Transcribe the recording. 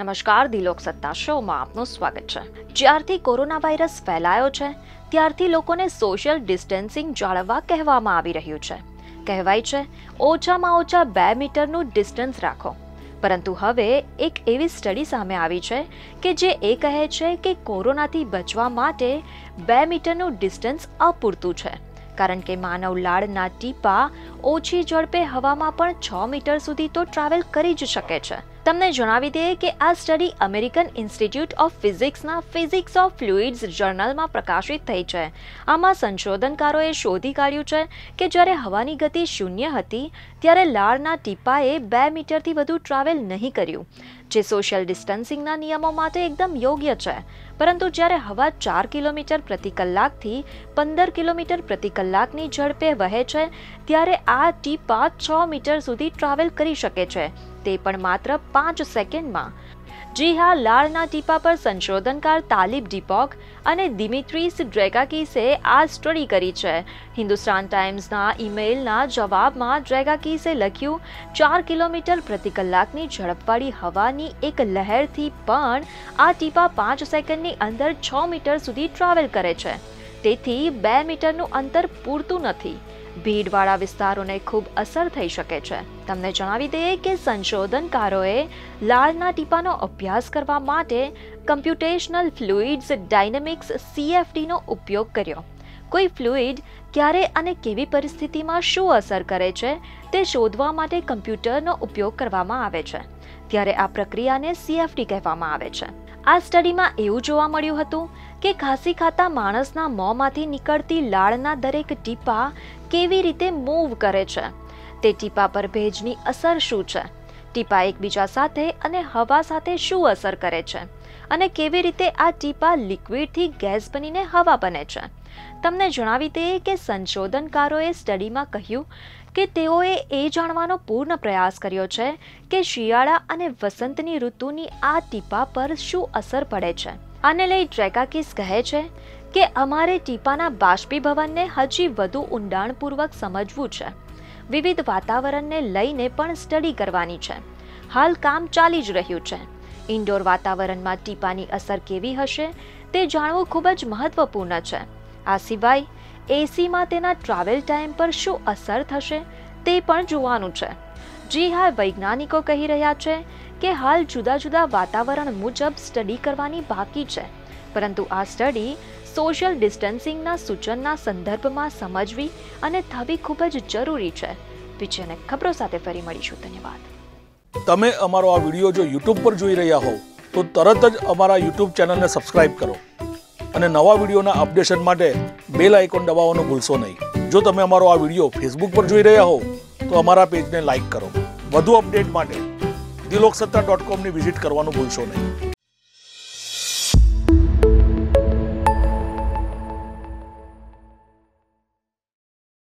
નમસ્કાર, દિલોક સત્તા શોમાં આપનું સ્વાગત છે. જ્યારથી કોરોના વાયરસ ફેલાયો છે, ત્યારથી લોકોને સોશિયલ ડિસ્ટન્સિંગ જાળવવા કહેવામાં આવી રહ્યું છે. કહેવાય છે, ઓછામાં ઓછા બે મીટરનું ડિસ્ટન્સ રાખો. પરંતુ હવે એક એવી સ્ટડી સામે આવી છે કે જે એ કહે છે કે કોરોનાથી બચવા માટે બે મીટરનું ડિસ્ટન્સ અપૂરતું છે. કારણ કે માનવ લાળના ટીપા ઓછી ઝડપે હવામાં પણ છ મીટર સુધી તો ટ્રાવેલ કરી જ શકે છે. તમને જણાવી દઈએ કે આ સ્ટડી અમેરિકન ઇન્સ્ટિટ્યૂટ ઓફ ફિઝિક્સના ફિઝિક્સ ઓફ ફ્લુઇડ્સ જર્નલમાં પ્રકાશિત થઈ છે. આમાં સંશોધનકારોએ શોધી કાઢ્યું છે કે જ્યારે હવાની ગતિ શૂન્ય હતી, ત્યારે લાળના ટીપાએ બે મીટરથી વધુ ટ્રાવેલ નહીં કર્યું, જે સોશિયલ ડિસ્ટન્સિંગના નિયમો માટે એકદમ યોગ્ય છે. પરંતુ જ્યારે હવા ચાર કિલોમીટર પ્રતિ કલાકથી પંદર કિલોમીટર પ્રતિ કલાકની ઝડપે વહે છે, ત્યારે આ ટીપા છ મીટર સુધી ટ્રાવેલ કરી શકે છે. તે પણ માત્ર પાંચ સેકન્ડમાં. જી હા લાળના ટીપા પર સંશોધનકાર તાલિબ ડીપોક અને દિમિત્રીસ ડ્રેગાકીસે આ સ્ટડી કરી છે. હિન્દુસ્તાન ટાઈમ્સના ઈમેલના જવાબમાં ડ્રેગાકીસે લખ્યું, ચાર કિલોમીટર પ્રતિ કલાકની ઝડપવાળી હવાની એક લહેરથી પણ આ ટીપા પાંચ સેકન્ડની અંદર છ મીટર સુધી ટ્રાવેલ કરે છે. તેથી બે મીટરનું અંતર પૂરતું નથી. ભીડવાળા વિસ્તારોને ખૂબ અસર થઈ શકે છે. તમને જણાવી દઈએ કે સંશોધનકારોએ લાળના ટીપાનો અભ્યાસ કરવા માટે કમ્પ્યુટેશનલ ફ્લુઇડ્સ ડાયનેમિક્સ સીએફડીનો ઉપયોગ કર્યો. કોઈ ફ્લુઇડ ક્યારે અને કેવી પરિસ્થિતિમાં શું અસર કરે છે તે શોધવા માટે કમ્પ્યુટરનો ઉપયોગ કરવામાં આવે છે, ત્યારે આ પ્રક્રિયાને સીએફડી કહેવામાં આવે છે. આ સ્ટડીમાં એવું જોવા મળ્યું હતું કે ખાંસી ખાતા માણસના મોંમાંથી નીકળતી લાળના દરેક ટીપા કેવી રીતે મૂવ કરે છે? તે ટીપા પર ભેજની અસર શું છે? ટીપા એકબીજા સાથે અને હવા સાથે શું અસર કરે છે? અને કેવી રીતે આ ટીપા લિક્વિડથી ગેસ બનીને હવા બને છે? તમને જણાવી દઈએ કે સંશોધનકારોએ સ્ટડીમાં કહ્યું કે તેઓએ એ જાણવાનો પૂર્ણ પ્રયાસ કર્યો છે કે શિયાળા અને વસંતની ઋતુની આ ટીપા પર શું અસર પડે છે. આને લઈ ટ્રેકાકીસ કહે છે કે અમારે ટીપાના બાષ્પીભવનને હજી વધુ ઊંડાણપૂર્વક સમજવું છે. વિવિધ વાતાવરણને લઈને પણ સ્ટડી કરવાની છે. હાલ કામ ચાલી જ રહ્યું છે. ઇન્ડોર વાતાવરણમાં ટીપાની અસર કેવી હશે તે જાણવું ખૂબ જ મહત્વપૂર્ણ છે. આ સિવાય એસીમાં તેના ટ્રાવેલ ટાઈમ પર શું અસર થશે તે પણ જોવાનું છે. જી હા, વૈજ્ઞાનિકો કહી રહ્યા છે કે હાલ જુદા જુદા વાતાવરણ મુજબ સ્ટડી કરવાની બાકી છે. પરંતુ આ સ્ટડી સોશિયલ ડિસ્ટન્સિંગના સૂચનના સંદર્ભમાં સમજવી અને થવી ખૂબ જ જરૂરી છે. પીછેને ખબરો સાથે ફરી મળીશું. ધન્યવાદ. તમે અમારો આ વીડિયો જો યુટ્યુબ પર જોઈ રહ્યા હોવ, તો તરત જ અમારા યુટ્યુબ ચેનલને સબસ્ક્રાઇબ કરો. અને નવા વિડીયોના અપડેશન માટે બેલ આઇકોન દબાવવાનું ભૂલશો નહીં. જો તમે અમારો આ વીડિયો ફેસબુક પર જોઈ રહ્યા હો તો અમારા પેજને લાઇક કરો. વધુ અપડેટ માટે દિલોકસત્તા ડોટ કોમની વિઝિટ કરવાનું ભૂલશો નહીં.